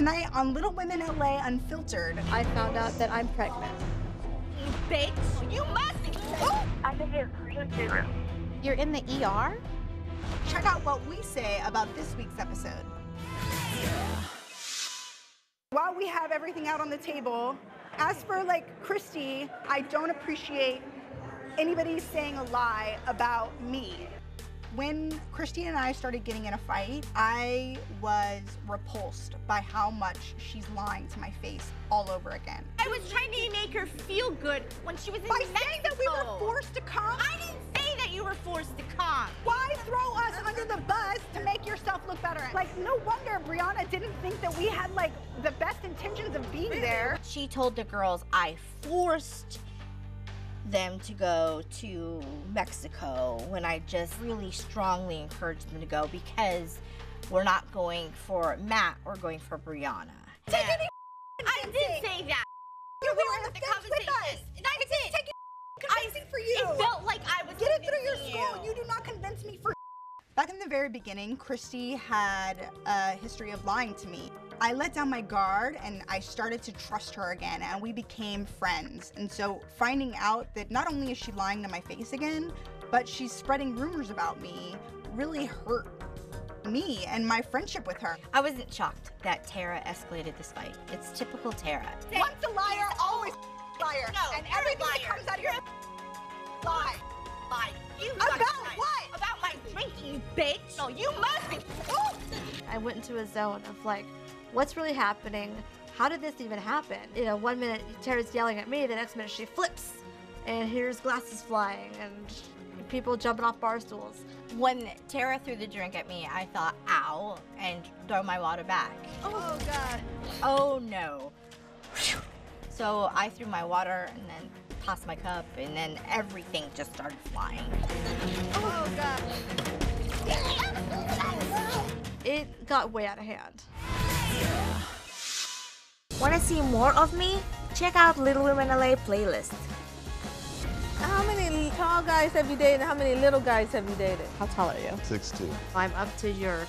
Tonight on Little Women LA Unfiltered. I found out that I'm pregnant. You bitch! You must be. I think it's really You're in the ER? Check out what we say about this week's episode. While we have everything out on the table, as for like Christy, I don't appreciate anybody saying a lie about me. When Christine and I started getting in a fight, I was repulsed by how much she's lying to my face all over again. I was trying to make her feel good when she was in By Mexico. saying that we were forced to come, I didn't say that you were forced to come. why throw us under the bus to make yourself look better? Like, no wonder Briana didn't think that we had like the best intentions of being there. She told the girls I forced them to go to Mexico when I just really strongly encouraged them to go because we're not going for Matt, we're going for Briana. Take any I did say that. You we were with the conversation. us. And I did. Take it convincing for you. It felt like I was Get it through your convincing school. You do not convince me for. Back in the very beginning, Christy had a history of lying to me. I let down my guard and I started to trust her again, and we became friends. And so, finding out that not only is she lying to my face again, but she's spreading rumors about me really hurt me and my friendship with her. I wasn't shocked that Terra escalated this fight. It's typical Terra. Once a liar, always a liar. No, and everything that comes out of your lie. Like, you About what? About my drinking, you bitch. No, you must be. I went into a zone of like, what's really happening? How did this even happen? You know, one minute Terra's yelling at me, the next minute she flips, and here's glasses flying and people jumping off bar stools. When Terra threw the drink at me, I thought, ow, and throw my water back. Oh God. Oh no. So I threw my water and then tossed my cup, and then everything just started flying. Oh God. It got way out of hand. Want to see more of me? Check out Little Women LA playlist. How many tall guys have you dated how many little guys have you dated? How tall are you? Six two. I'm up to your